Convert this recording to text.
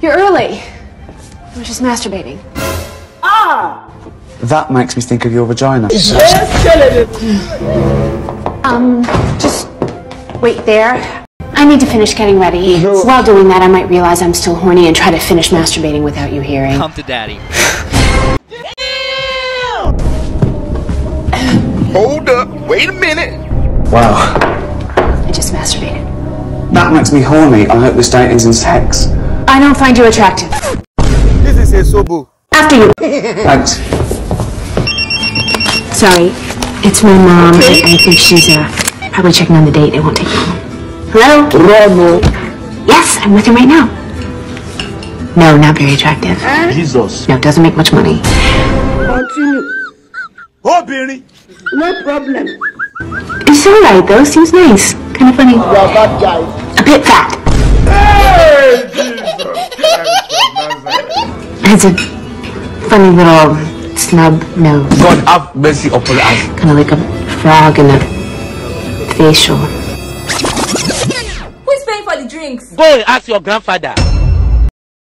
You're early. I was just masturbating. Ah! That makes me think of your vagina. Um, just wait there. I need to finish getting ready. While doing that, I might realize I'm still horny and try to finish masturbating without you hearing. Come to daddy. Hold up. Wait a minute. Wow. I just masturbated. That makes me horny. I hope this date ends in sex. I don't find you attractive. This is a sobo. After you. Thanks. Sorry, it's my mom. I, I think she's uh, probably checking on the date. It won't take long. Hello? Rano. Yes, I'm with him right now. No, not very attractive. Jesus. No, doesn't make much money. Continue. Oh, Billy. No problem. It's alright though. Seems nice. Kind of funny. A bit fat. Has a funny little snub nose. God have mercy upon us. Kind of like a frog in a facial. Who's paying for the drinks? Go and ask your grandfather.